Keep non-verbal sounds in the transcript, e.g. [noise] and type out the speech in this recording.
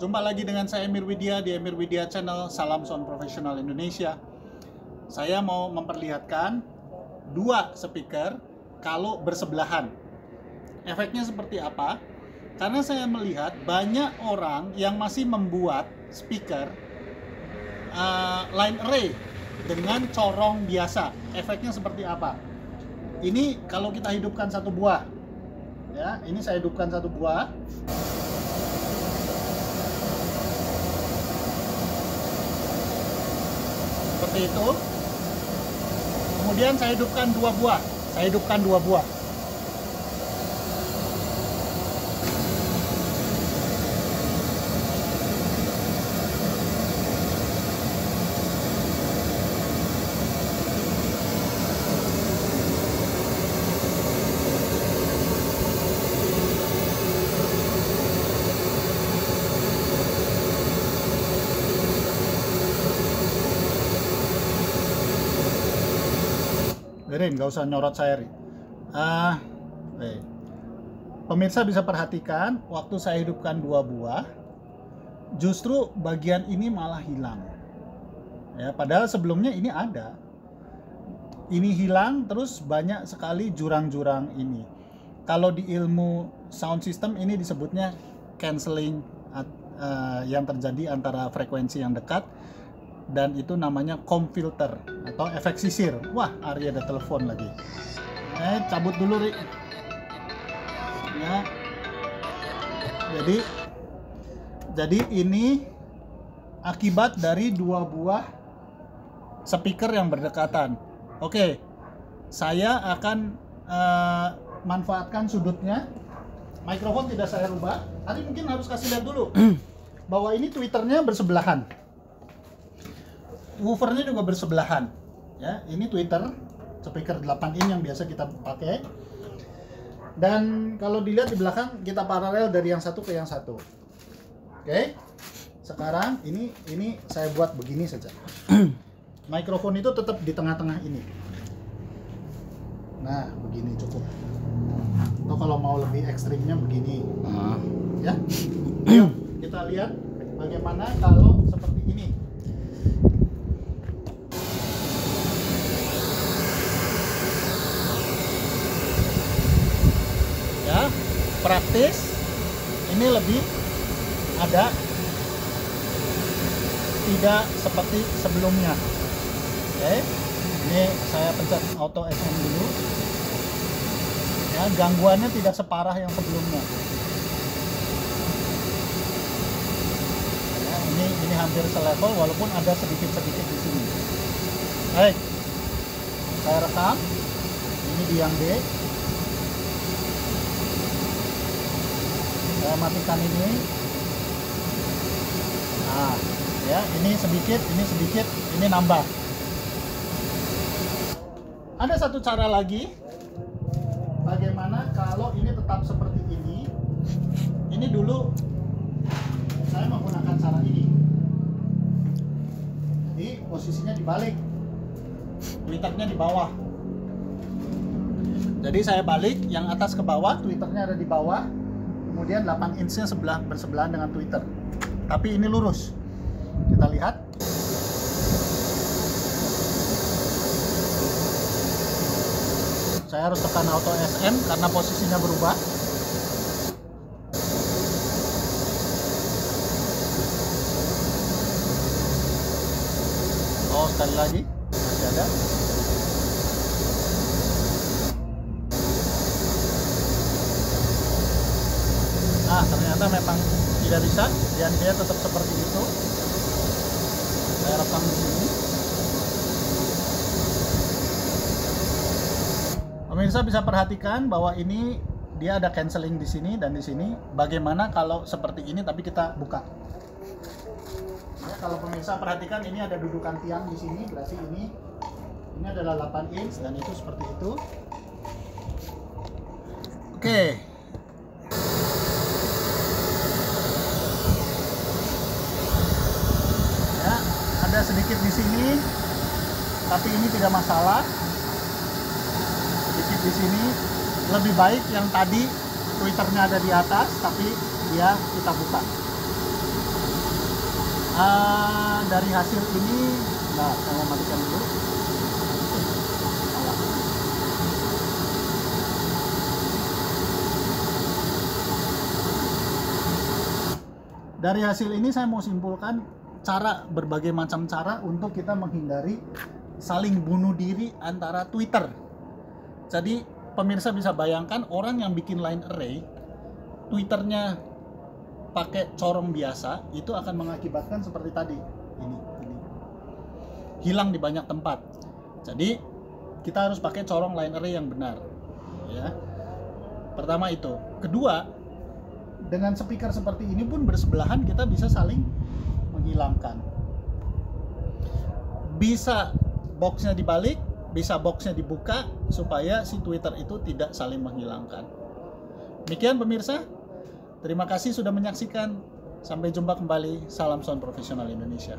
Jumpa lagi dengan saya Emir Widya di Emir Widya Channel Salam Sound Profesional Indonesia. Saya mau memperlihatkan dua speaker kalau bersebelahan. Efeknya seperti apa? Karena saya melihat banyak orang yang masih membuat speaker uh, line array dengan corong biasa. Efeknya seperti apa? Ini kalau kita hidupkan satu buah, ya, ini saya hidupkan satu buah. Seperti itu. Kemudian saya hidupkan dua buah. Saya hidupkan dua buah Biarin, nggak usah nyorot saya, Ri. Ah, eh. Pemirsa bisa perhatikan, waktu saya hidupkan dua buah, justru bagian ini malah hilang. Ya, padahal sebelumnya ini ada. Ini hilang, terus banyak sekali jurang-jurang ini. Kalau di ilmu sound system ini disebutnya cancelling uh, yang terjadi antara frekuensi yang dekat dan itu namanya comb filter atau efek sisir. Wah, Arya ada telepon lagi. Eh, cabut dulu, Ri. Ya. Jadi jadi ini akibat dari dua buah speaker yang berdekatan. Oke. Saya akan uh, manfaatkan sudutnya. Mikrofon tidak saya rubah. Tadi mungkin harus kasih lihat dulu [clears throat] bahwa ini twitternya bersebelahan woofernya juga bersebelahan. Ya ini tweeter speaker 8 in yang biasa kita pakai. Dan kalau dilihat di belakang kita paralel dari yang satu ke yang satu. Oke sekarang ini ini saya buat begini saja. [clears throat] Mikrofon itu tetap di tengah-tengah ini. Nah begini cukup. Atau kalau mau lebih ekstrimnya begini. Ah. ya. [clears throat] Yuk, kita lihat bagaimana kalau seperti ini ya praktis ini lebih ada tidak seperti sebelumnya. Oke ini saya pencet auto SM dulu. Ya gangguannya tidak separah yang sebelumnya. Ya, ini ini hampir selevel walaupun ada sedikit sedikit di sini. Baik saya rekam. Ini di yang D saya matikan ini. Nah ya ini sedikit ini sedikit ini nambah. Ada satu cara lagi. Bagaimana kalau ini tetap seperti ini? Ini dulu. Saya menggunakan cara ini. Jadi posisinya dibalik. Twitternya di bawah. Jadi saya balik yang atas ke bawah. Twitternya ada di bawah kemudian 8 inchnya sebelah bersebelahan dengan Twitter. Tapi ini lurus. Kita lihat. Saya harus tekan auto SM karena posisinya berubah. Oh sekali lagi. Masih ada Nah, ternyata memang tidak bisa dan dia tetap seperti itu. Saya rekam di sini. Pemirsa bisa perhatikan bahwa ini dia ada cancelling di sini dan di sini. Bagaimana kalau seperti ini tapi kita buka? Ya, kalau pemirsa perhatikan ini ada dudukan tiang di sini, berarti ini ini adalah 8 inch dan itu seperti itu. Oke ada sedikit di sini tapi ini tidak masalah. Sedikit di sini. Lebih baik yang tadi twitternya ada di atas tapi dia kita buka. Ah, dari hasil ini nah saya matikan dulu. Dari hasil ini saya mau simpulkan cara berbagai macam cara untuk kita menghindari saling bunuh diri antara Twitter. Jadi pemirsa bisa bayangkan orang yang bikin line array Twitternya pakai corong biasa itu akan mengakibatkan seperti tadi ini ini hilang di banyak tempat. Jadi kita harus pakai corong line array yang benar ya. Pertama itu. Kedua, dengan speaker seperti ini pun bersebelahan kita bisa saling menghilangkan. Bisa boxnya dibalik bisa boxnya dibuka supaya si Twitter itu tidak saling menghilangkan. Demikian pemirsa. Terima kasih sudah menyaksikan. Sampai jumpa kembali. Salam sound profesional Indonesia